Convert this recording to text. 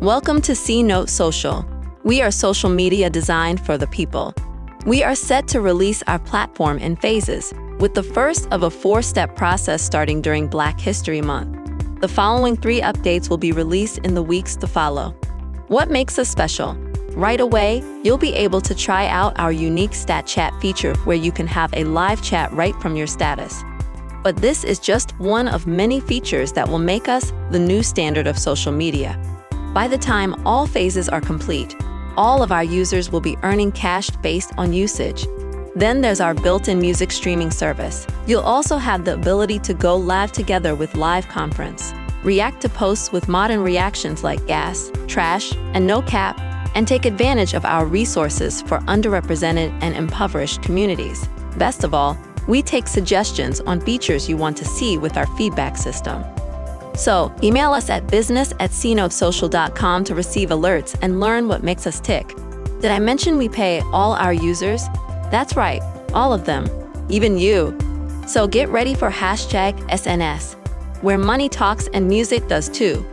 Welcome to Seanote Social. We are social media designed for the people. We are set to release our platform in phases, with the first of a four step process starting during Black History Month. The following three updates will be released in the weeks to follow. What makes us special? Right away, you'll be able to try out our unique Stat Chat feature where you can have a live chat right from your status. But this is just one of many features that will make us the new standard of social media. By the time all phases are complete, all of our users will be earning cash based on usage. Then there's our built-in music streaming service. You'll also have the ability to go live together with Live Conference, react to posts with modern reactions like gas, trash, and no cap, and take advantage of our resources for underrepresented and impoverished communities. Best of all, we take suggestions on features you want to see with our feedback system. So, email us at business at seanotesocial.com to receive alerts and learn what makes us tick. Did I mention we pay all our users? That's right, all of them, even you. So get ready for hashtag SNS, where money talks and music does too.